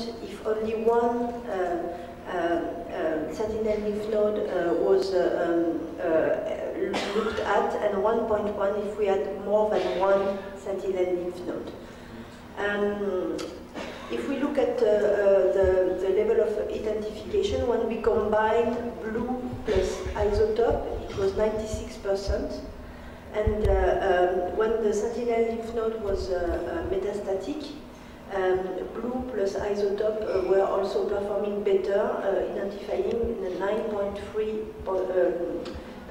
if only one uh, uh, uh, sentinel lymph node uh, was um, looked at, and 1.1 if we had more than one sentinel lymph node. Um, if we look at uh, uh, the, the level of identification, when we combine blue plus isotope, it was 96%. And uh, um, when the sentinel lymph node was metastatic, um, blue plus isotope uh, were also performing better, uh, identifying 9.3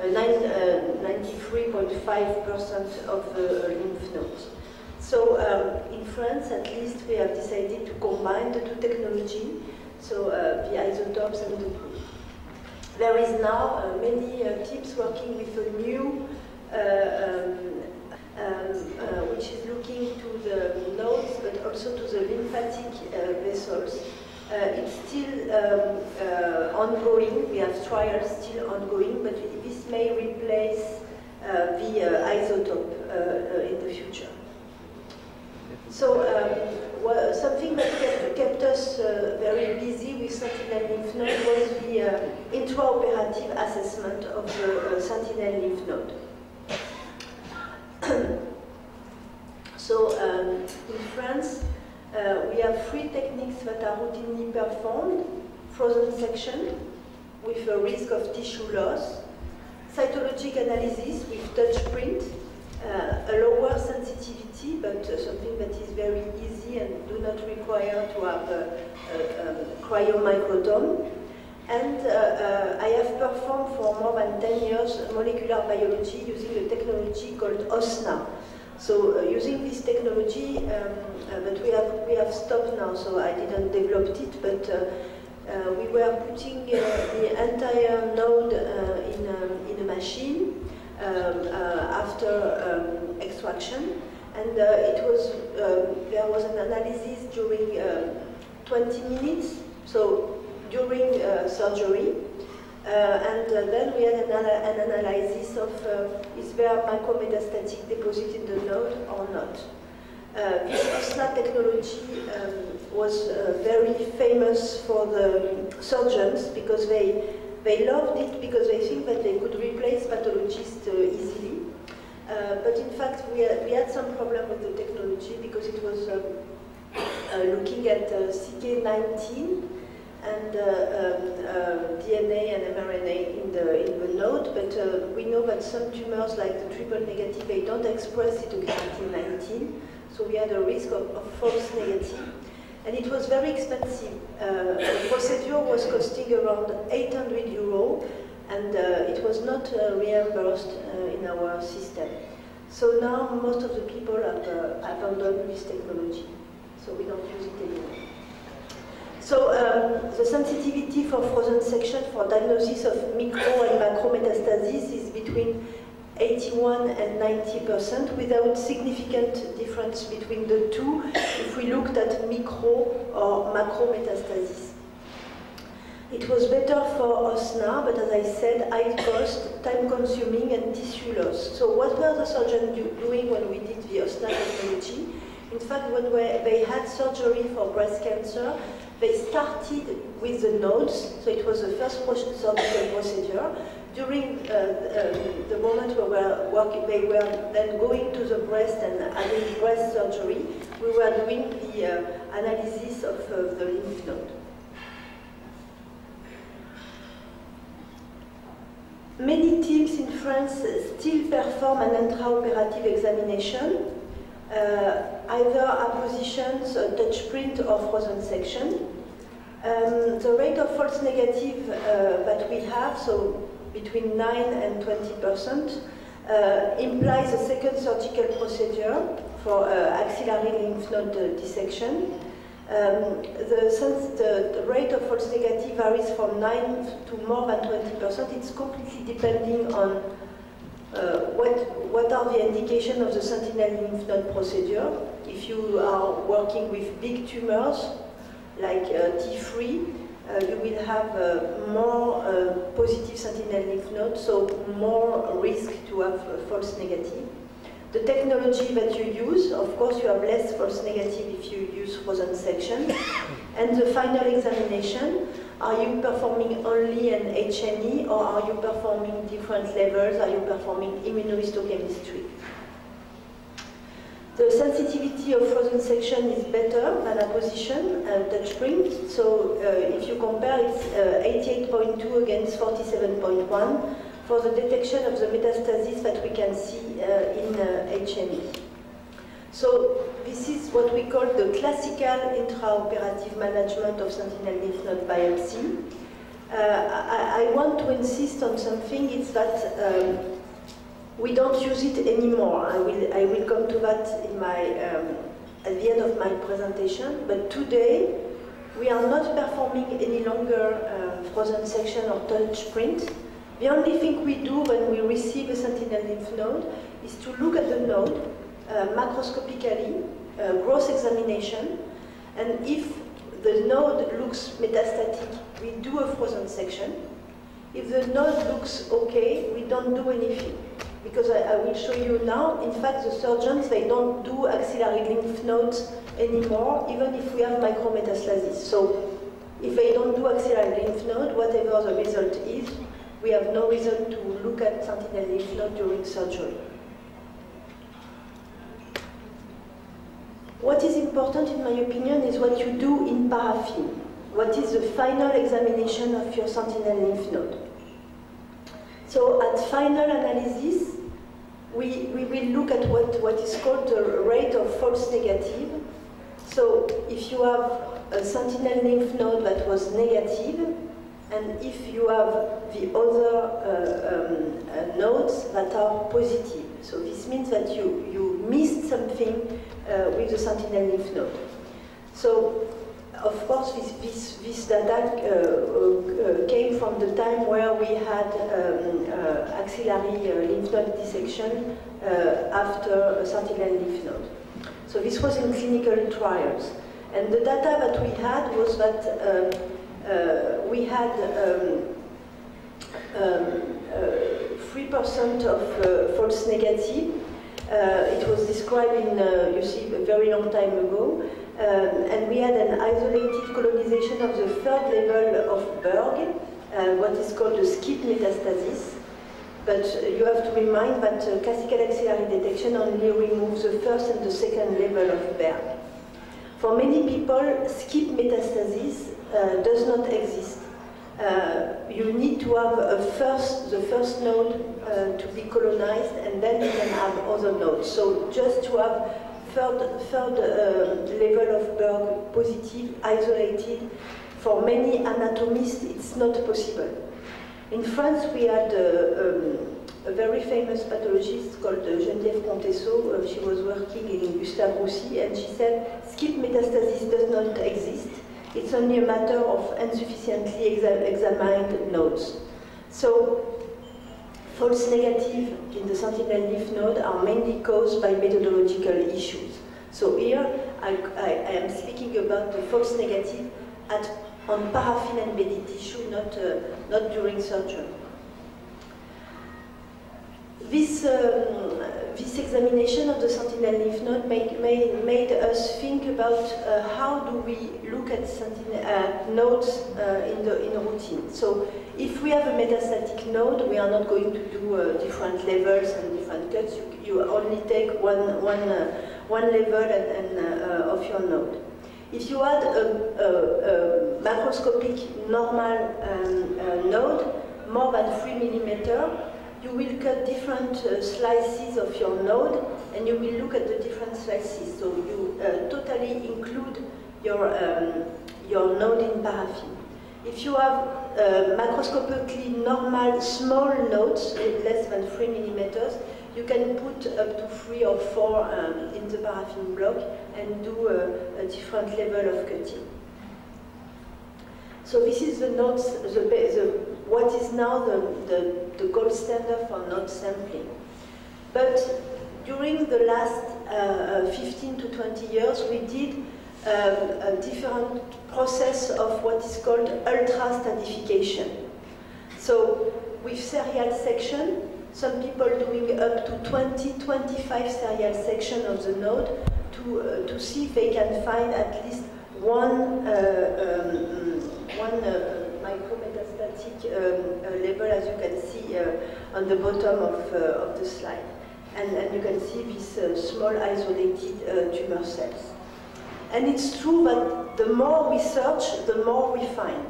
93.5% uh, of the lymph nodes. So um, in France, at least, we have decided to combine the two technology, so uh, the isotopes and the blue. There is now uh, many uh, teams working with a new um, um, uh, which is looking to the nodes but also to the lymphatic uh, vessels. Uh, it's still um, trials still ongoing, but this may replace the isotope in the future. So um, well, something that kept, kept us uh, very busy with Sentinel lymph node was the uh, intraoperative assessment of the uh, Sentinel lymph node. so um, in France, uh, we have three techniques that are routinely performed. Frozen section with a risk of tissue loss, cytologic analysis with touch print, uh, a lower sensitivity, but uh, something that is very easy and do not require to have a, a, a cryomicrotome. And uh, uh, I have performed for more than 10 years molecular biology using a technology called OSNA. So uh, using this technology, um, uh, but we have we have stopped now, so I didn't develop it, but uh, uh we were putting the entire node in, um, in a machine um, after um, extraction, and it was there was an analysis during 20 minutes, so during surgery, uh, and uh, then we had an, an analysis of uh, is there macrometastatic deposit in the node or not. This OSNA technology um, was very famous for the surgeons because they they loved it because they think that they could replace pathologists easily. Uh, but in fact, we had, we had some problem with the technology because it was um, uh, looking at uh, CK19 and uh, um, uh, DNA and mRNA in the, in the node, but uh, we know that some tumors like the triple negative, they don't express cytokeratin 19, so we had a risk of, of false negative. And it was very expensive. Uh, the procedure was costing around 800 euro, and uh, it was not uh, reimbursed in our system. So now most of the people have abandoned this technology, so we don't use it anymore. So um, the sensitivity for frozen section for diagnosis of micro and macro metastasis is between 81 and 90 percent without significant difference between the two if we looked at micro or macro metastasis. It was better for OSNA, but as I said, high cost, time consuming and tissue loss. So what were the surgeons do doing when we did the OSNA technology? In fact, when they had surgery for breast cancer, they started with the nodes, so it was the first surgical procedure. During uh, um, the moment we were working, they were then going to the breast and having breast surgery. We were doing the uh, analysis of uh, the lymph node. Many teams in France still perform an intraoperative examination uh, either appositions, a touch print, or frozen section. Um, the rate of false negative uh, that we have, so between 9 and 20 percent, uh, implies a second surgical procedure for uh, axillary lymph node dissection. Um, the, the, the, rate of false negative varies from 9 to more than 20 percent. It's completely depending on uh, what, what are the indications of the sentinel lymph node procedure? If you are working with big tumors, like uh, T3, uh, you will have uh, more uh, positive sentinel lymph nodes, so more risk to have false negative. The technology that you use, of course, you have less false negative if you use frozen section. And the final examination, are you performing only an H&E or are you performing different levels? Are you performing immunohistochemistry? The sensitivity of frozen section is better than apposition and touch print. So uh, if you compare, it's uh, 88.2 against 47.1 for the detection of the metastasis that we can see uh, in uh, H&E. So this is what we call the classical intraoperative management of sentinel lymph node biopsy. Uh, I, I, want to insist on something, it's that um, we don't use it anymore. I will, I will come to that in my, um, at the end of my presentation, but today we are not performing any longer uh, frozen section or touch print. The only thing we do when we receive a sentinel lymph node is to look at the node uh, macroscopically, uh, gross examination, and if the node looks metastatic, we do a frozen section. If the node looks okay, we don't do anything. Because I, I, will show you now, in fact, the surgeons, they don't do axillary lymph nodes anymore, even if we have micrometastasis. So if they don't do axillary lymph node, whatever the result is, we have no reason to look at sentinel lymph node during surgery. What is important, in my opinion, is what you do in paraffin. What is the final examination of your sentinel lymph node? So at final analysis, we, we will look at what, what is called the rate of false negative. So if you have a sentinel lymph node that was negative, and if you have the other uh, um, uh, nodes that are positive. So this means that you, you missed something uh, with the sentinel lymph node. So, of course, this, this, this data uh, uh, came from the time where we had um, axillary lymph node dissection after a sentinel lymph node. So this was in clinical trials. And the data that we had was that uh, we had 3% um, um, of uh, false negative uh, it was described in, uh, you see, a very long time ago. Um, and we had an isolated colonization of the third level of Berg, uh, what is called the skip metastasis. But you have to remind that uh, classical axillary detection only removes the first and the second level of Berg. For many people, skip metastasis uh, does not exist uh, you need to have first, the first node uh, to be colonized, and then you can have other nodes. So just to have third, third uh, level of Berg positive, isolated, for many anatomists, it's not possible. In France, we had uh, um, a very famous pathologist called Geneviève Contesso. Uh, she was working in Gustave Roussy, and she said, skip metastasis does not exist. It's only a matter of insufficiently exa examined nodes. So false negative in the sentinel lymph node are mainly caused by methodological issues. So here I, I, I am speaking about the false negative at, on paraffin embedded tissue, not, uh, not during surgery. This, um, this examination of the sentinel lymph node made, made, made us think about uh, how do we look at sentinel, uh, nodes uh, in, the, in routine. So if we have a metastatic node, we are not going to do uh, different levels and different cuts. You, you only take one, one, uh, one level and, and of your node. If you add a, a, a macroscopic normal um, node, more than 3 millimeter, you will cut different uh, slices of your node and you will look at the different slices. So you uh, totally include your, um, your node in paraffin. If you have uh, macroscopically normal small nodes, less than 3 millimeters, you can put up to 3 or 4 um, in the paraffin block and do a, a different level of cutting. So this is the nodes, the, the what is now the, the, the gold standard for node sampling. But during the last uh, uh 15 to 20 years, we did um, a different process of what is called ultra stratification. So with serial section, some people doing up to 20, 25 serial section of the node to, uh, to see if they can find at least one, uh, um, one micrometastatic um, uh, level, as you can see uh, on the bottom of, uh, of the slide. And, and you can see these small isolated tumor cells. And it's true that the more we search, the more we find.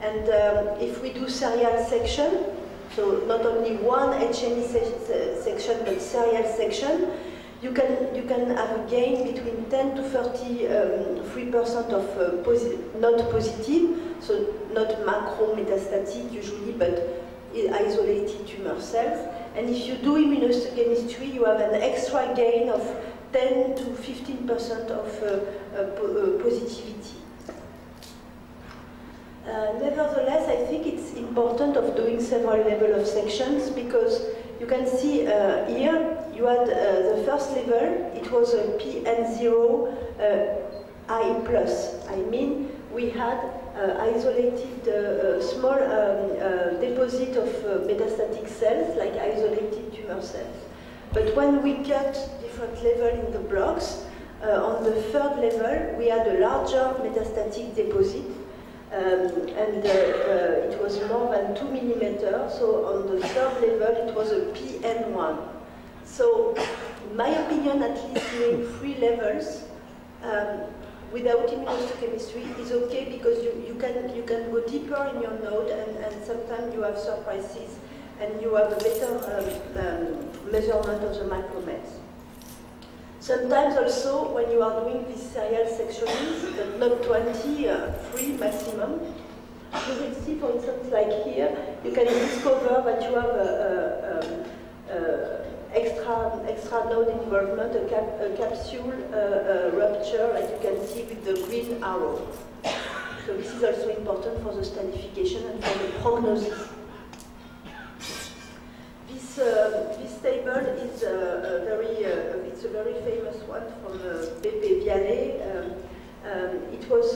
And um, if we do serial section, so not only one H&E se section, but serial section, you can, you can have a gain between 10 to 33 um, percent of uh, posi not positive, so not macro metastatic usually, but isolated tumor cells. And if you do immunohistochemistry, you have an extra gain of 10 to 15 percent of uh, uh, po uh, positivity. Uh, nevertheless, I think it's important of doing several level of sections because you can see uh, here you had uh, the first level, it was a PN0 uh, I plus. I mean, we had uh, isolated uh, small um, deposit of metastatic cells, like isolated tumor cells. But when we cut different level in the blocks, on the third level, we had a larger metastatic deposit um, and uh, uh, it was more than 2 millimeters, so on the third level it was a PN1. So, my opinion, at least doing three levels um, without immunohistochemistry is okay because you, you, can, you can go deeper in your node and, and sometimes you have surprises and you have a better um, um, measurement of the micromets. Sometimes also, when you are doing these serial sections, but not 20, uh, 3 maximum, you will see, for instance, like here, you can discover that you have a, a, a, extra, extra node involvement, a, cap, a capsule uh, rupture, as you can see with the green arrow. So this is also important for the stadification and for the prognosis uh, this table is uh, a very, uh, it's a very famous one from Pepe Viale. Um, um, it was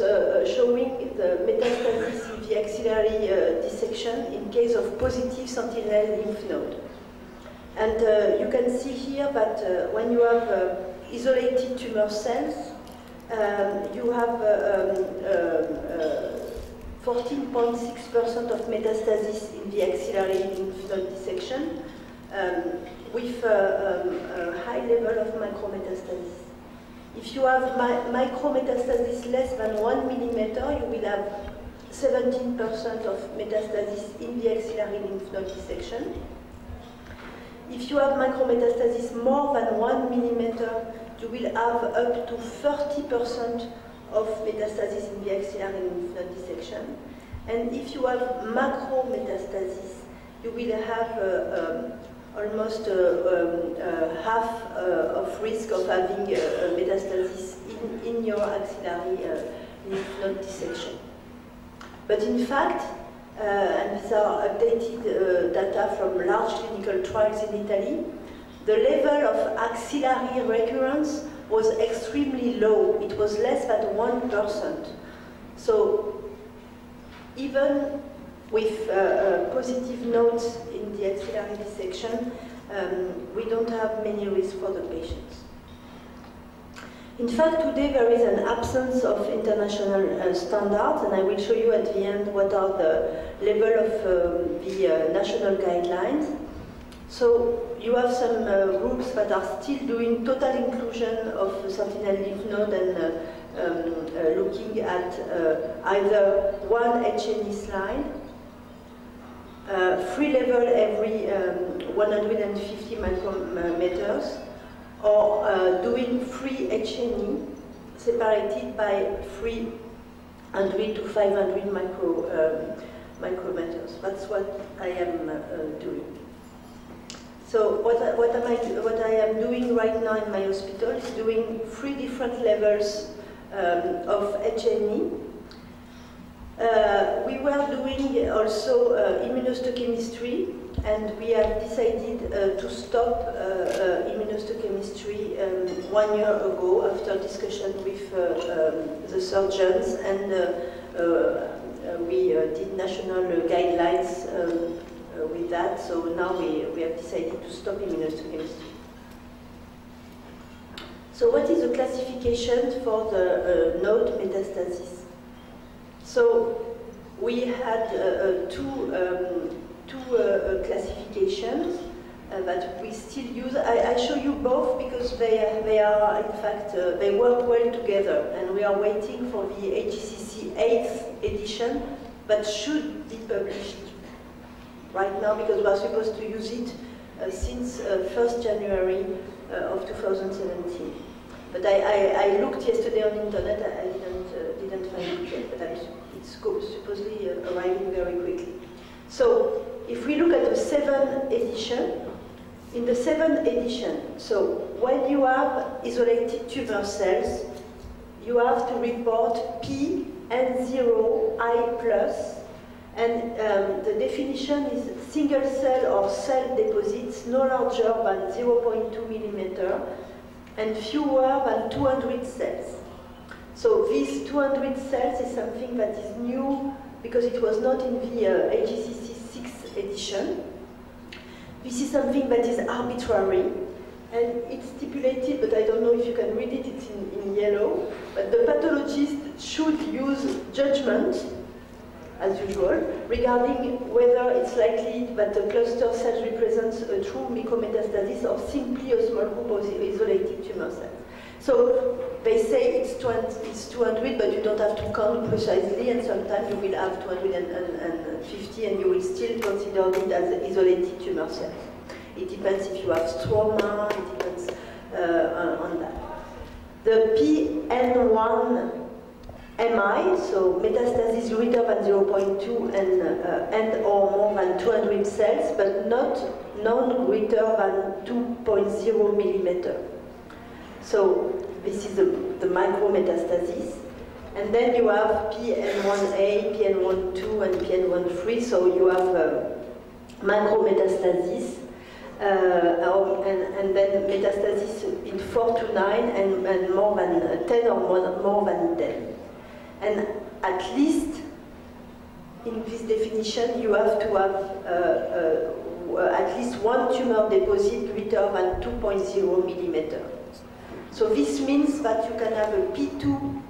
showing the metastasis in the axillary dissection in case of positive sentinel lymph node. And you can see here that when you have isolated tumor cells, um, you have 14.6% um, um, of metastasis in the axillary lymph node dissection, um, with a, um, a, high level of micrometastasis. If you have mi micrometastasis less than one millimeter, you will have 17% of metastasis in the axillary lymph node dissection. If you have micrometastasis more than one millimeter, you will have up to 30% of metastasis in the axillary lymph node dissection. And if you have macrometastasis, you will have uh, um, almost uh, um, uh, half uh, of risk of having metastasis in, in your axillary lymph node dissection. But in fact, uh, and these are updated uh, data from large clinical trials in Italy, the level of axillary recurrence was extremely low. It was less than 1%. So even with uh, positive nodes in the axillary dissection, um, we don't have many risks for the patients. In fact, today there is an absence of international uh, standards, and I will show you at the end what are the level of um, the uh, national guidelines. So you have some uh, groups that are still doing total inclusion of sentinel lymph node and uh, um, uh, looking at uh, either one H&E slide free level every um, 150 micrometers, or uh, doing free H&E separated by 300 to 500 micro, um, micrometers. That's what I am uh, doing. So what, I, what, am I, what I am doing right now in my hospital is doing three different levels um, of H&E uh, we were doing also uh, immunohistochemistry, and we have decided uh, to stop uh, uh, chemistry um, one year ago after discussion with uh, um, the surgeons, and we did national guidelines um, with that, so now we, we have decided to stop immunohistochemistry. So what is the classification for the uh, node metastasis? So we had uh, uh two, um, two uh, uh, that we still use. I, I, show you both because they, they are, in fact, they work well together and we are waiting for the AJCC 8th edition that should be published right now because we are supposed to use it uh, since uh, 1st January uh, of 2017. But I, I, I, looked yesterday on the internet, I didn't, didn't find it yet, but I'm, it's supposedly arriving very quickly. So if we look at the 7th edition, in the 7th edition, so when you have isolated tumor cells, you have to report P N0 I plus and um, the definition is single cell or cell deposits no larger than 0.2 millimeter and fewer than 200 cells. So these 200 cells is something that is new because it was not in the uh, AJCC 6th edition. This is something that is arbitrary and it's stipulated, but I don't know if you can read it, it's in, in yellow, but the pathologist should use judgment as usual, regarding whether it's likely that the cluster cells represents a true micrometastasis or simply a small group of isolated tumor cells. So they say it's 20, it's 200, but you don't have to count precisely, and sometimes you will have 250 and you will still consider it as isolated tumor cells. It depends if you have stroma, it depends uh, on that. The PN1 MI, so metastasis greater than 0.2 and, uh, and or more than 200 cells, but not none greater than 2.0 millimeter. So this is the, the micrometastasis. And then you have PN1A, PN12, and PN13, so you have uh, macrometastasis. Uh, and, and, then metastasis in 4 to 9 and, and more than 10 or more, more than 10. And at least in this definition, you have to have uh, uh, at least one tumor deposit greater than 2.0 millimeter. So this means that you can have a P2,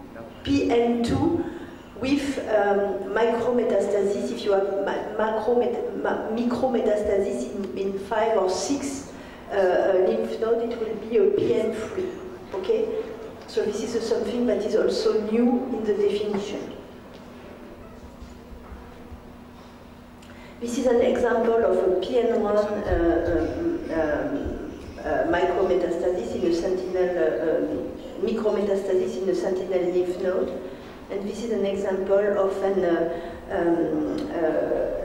PN2 with um, micrometastasis, if you have macro micrometastasis in, in five or six uh, uh lymph node, it will be a PN3. Okay? So this is something that is also new in the definition. This is an example of a PN1 uh, um, um, uh, micrometastasis a sentinel, uh, micrometastasis in a sentinel lymph node. And this is an example of an uh, um, uh,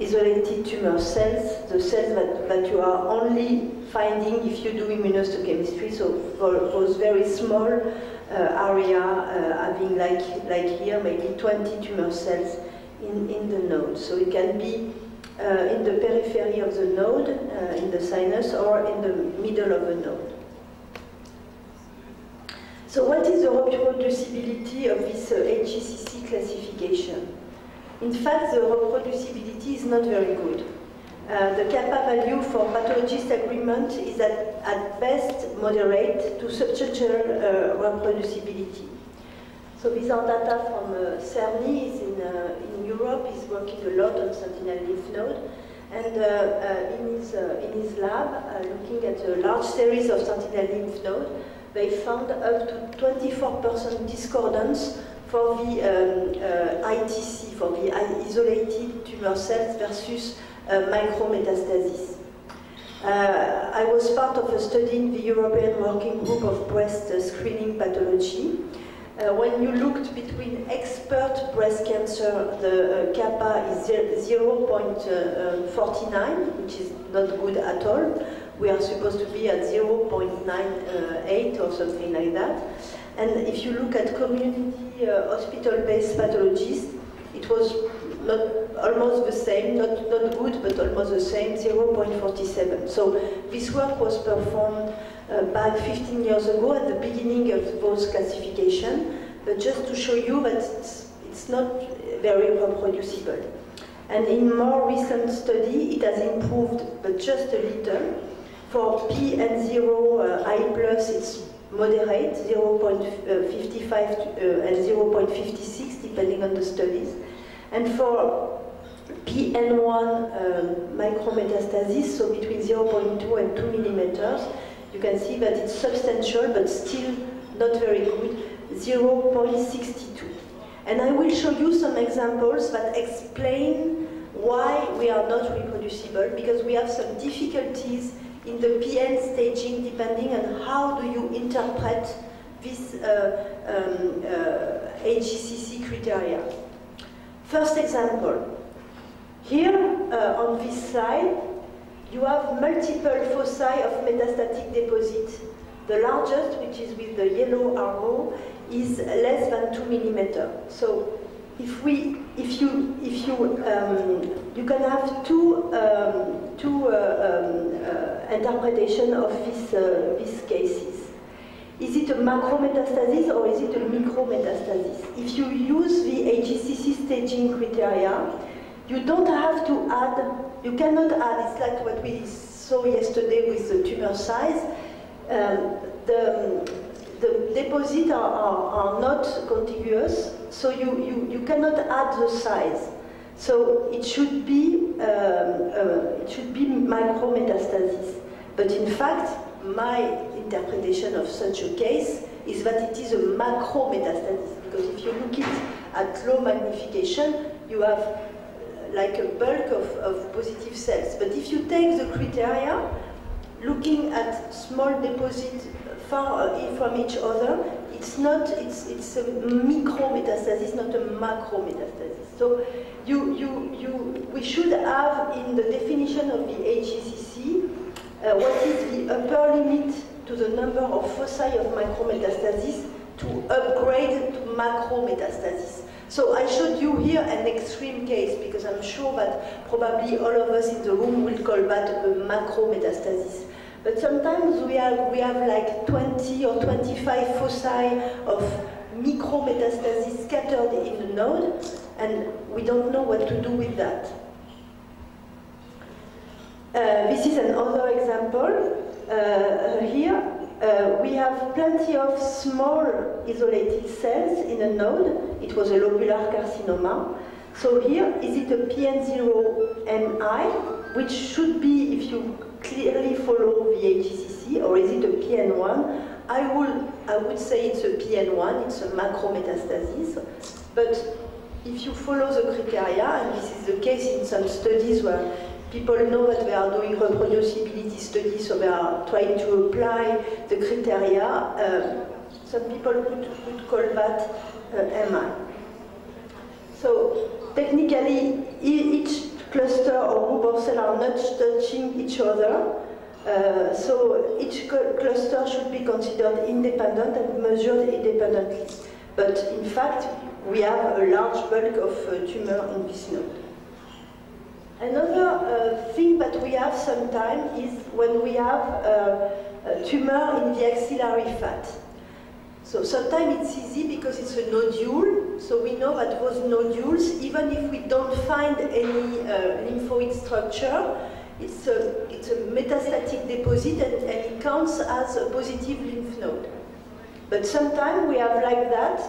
isolated tumor cells, the cells that, that you are only finding if you do immunohistochemistry, so for those very small uh, area uh, having like, like here maybe 20 tumor cells in, in the node. So it can be uh, in the periphery of the node, uh, in the sinus, or in the middle of the node. So what is the reproducibility of this uh, classification? In fact, the reproducibility is not very good. Uh, the kappa value for pathologist agreement is at, at best moderate to substantial uh, reproducibility. So these are data from uh, Cserni, is in, uh, in Europe, he's working a lot on sentinel lymph node. And uh, uh, in, his, in his lab, looking at a large series of sentinel lymph node, they found up to 24% discordance for the um, uh, ITC, for the isolated tumor cells versus uh, micrometastasis. Uh, I was part of a study in the European Working Group of Breast Screening Pathology. Uh, when you looked between expert breast cancer, the uh, kappa is 0.49, which is not good at all. We are supposed to be at 0.98 or something like that. And if you look at community uh, hospital-based pathologists, it was not almost the same, not, not good, but almost the same, 0.47. So this work was performed uh, back 15 years ago at the beginning of those classification, but just to show you that it's, it's not very reproducible. And in more recent study, it has improved, but just a little. For PN0, uh, I plus, it's moderate, 0.55 uh, and 0.56, depending on the studies. And for PN1 um, micrometastasis, so between 0.2 and 2 millimeters, you can see that it's substantial, but still not very good, 0.62. And I will show you some examples that explain why we are not reproducible, because we have some difficulties in the PN staging depending on how do you interpret this uh, um, uh, criteria. First example. Here uh, on this slide, you have multiple foci of metastatic deposit. The largest, which is with the yellow arrow, is less than 2 millimeter. So if we, if you, if you, um, you can have two, um, two uh, um, uh, interpretation of this, uh, these cases. Is it a macrometastasis or is it a micrometastasis? If you use the AJCC staging criteria, you don't have to add, you cannot add, it's like what we saw yesterday with the tumor size. Um, the, the deposits are, are, are, not contiguous, so you, you, you cannot add the size. So it should be, um, uh, it should be micrometastasis. But in fact, my interpretation of such a case is that it is a macrometastasis, because if you look it at low magnification, you have like a bulk of, of positive cells. But if you take the criteria, looking at small deposits far from each other, it's not, it's, it's a micrometastasis, not a macrometastasis. So you, you, you, we should have in the definition of the AJCC uh, what is the upper limit to the number of foci of micrometastasis to upgrade to macrometastasis. So I showed you here an extreme case because I'm sure that probably all of us in the room will call that a macrometastasis. But sometimes we have, we have like 20 or 25 foci of micrometastasis scattered in the node, and we don't know what to do with that. Uh, this is another example. Uh, here, uh, we have plenty of small isolated cells in a node. It was a lobular carcinoma. So here, is it a PN0MI, which should be, if you clearly follow the AJCC, or is it a PN1? I would, I would say it's a PN1, it's a macrometastasis. But if you follow the criteria, and this is the case in some studies where people know that they are doing reproducibility studies, so they are trying to apply the criteria. Uh, some people would, would call that uh, MI. So technically, each cluster or group of cells are not touching each other. Uh, so each cluster should be considered independent and measured independently. But in fact, we have a large bulk of uh, tumor in this node. Another uh, thing that we have sometimes is when we have uh, a tumor in the axillary fat. So sometimes it's easy because it's a nodule, so we know that those nodules, even if we don't find any uh, lymphoid structure, it's a, it's a metastatic deposit and, and it counts as a positive lymph node. But sometimes we have like that,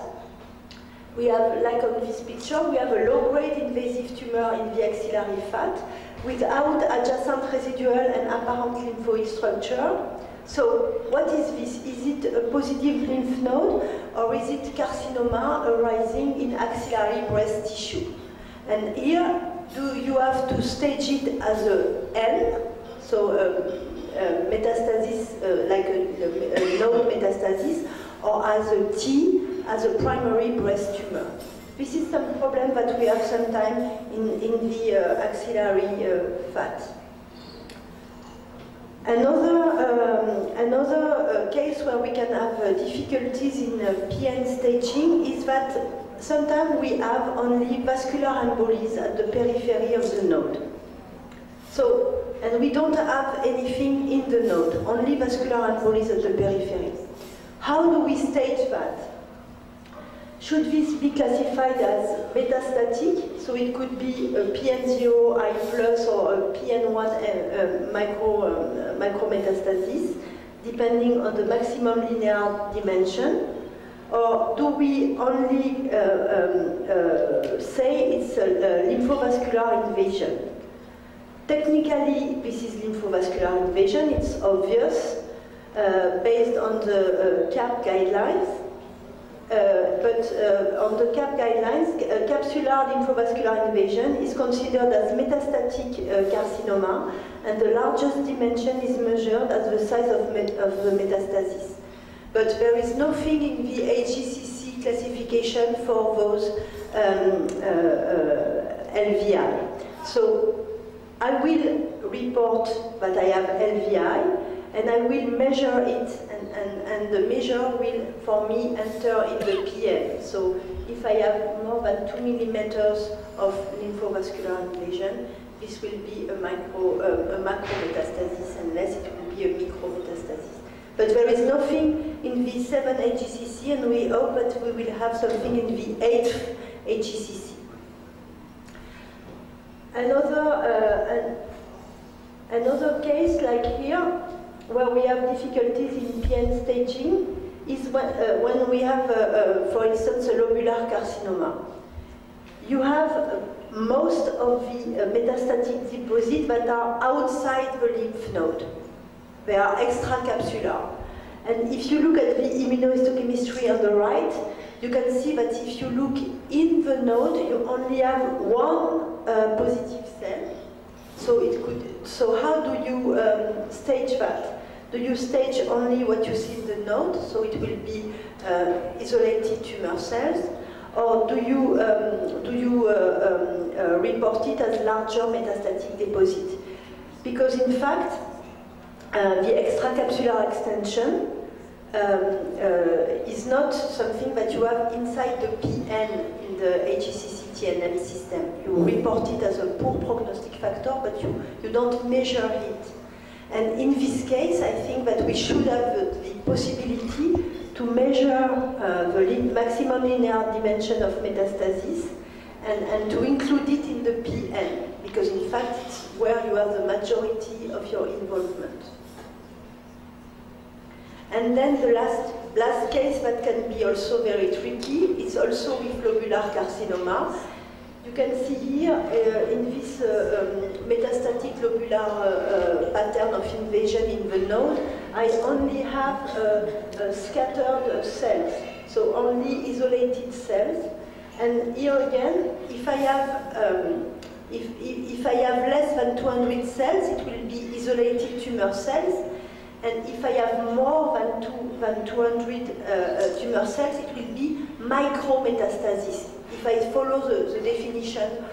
we have, like on this picture, we have a low-grade invasive tumor in the axillary fat without adjacent residual and apparent lymphoid structure. So what is this? Is it a positive lymph node or is it carcinoma arising in axillary breast tissue? And here, do you have to stage it as a N, so a, a metastasis, uh, like a, a, a node metastasis, or as a T, as a primary breast tumor. This is some problem that we have sometimes in, in the uh, axillary uh, fat. Another, um, another uh, case where we can have uh, difficulties in uh, PN staging is that sometimes we have only vascular embolies at the periphery of the node. So, and we don't have anything in the node, only vascular embolies at the periphery. How do we stage that? Should this be classified as metastatic? So it could be a PN0 I plus or a PN1 uh, uh, micro, um, micrometastasis, depending on the maximum linear dimension. Or do we only uh, um, uh, say it's a, a lymphovascular invasion? Technically, this is lymphovascular invasion, it's obvious, uh, based on the uh, CAP guidelines. Uh, but uh, on the CAP guidelines, uh, capsular lymphovascular invasion is considered as metastatic carcinoma, and the largest dimension is measured as the size of, of the metastasis. But there is nothing in the AJCC classification for those um, LVI. So I will report that I have LVI, and I will measure it, and, and, and the measure will, for me, enter in the PN. So if I have more than 2 millimeters of lymphovascular invasion, this will be a, micro, uh, a macrometastasis, unless it will be a micrometastasis. But there is nothing in the 7 AJCC, and we hope that we will have something in the 8th AJCC. Another, uh, an, another case like here, where we have difficulties in PN staging is when, uh, when we have, uh, uh, for instance, a lobular carcinoma. You have uh, most of the uh, metastatic deposits that are outside the lymph node. They are extracapsular. And if you look at the immunohistochemistry on the right, you can see that if you look in the node, you only have one uh, positive cell. So it could. So how do you um, stage that? Do you stage only what you see in the node, so it will be uh, isolated tumor cells, or do you um, do you uh, um, uh, report it as larger metastatic deposit? Because in fact, uh, the extracapsular extension um, uh, is not something that you have inside the PN in the AJCC TNM system. You report it as a poor prognostic factor, but you, you don't measure it. And in this case, I think that we should have the, the possibility to measure uh, the maximum linear dimension of metastasis and, and to include it in the PN, because in fact it's where you have the majority of your involvement. And then the last, last case that can be also very tricky, is also with lobular carcinoma. You can see here uh, in this uh, um, metastatic lobular uh, uh pattern of invasion in the node, I only have uh, scattered cells, so only isolated cells. And here again, if I have um, if, if, if I have less than 200 cells, it will be isolated tumor cells. And if I have more than, two, than 200 uh, uh, tumor cells, it will be micrometastasis. If I follow the, the definition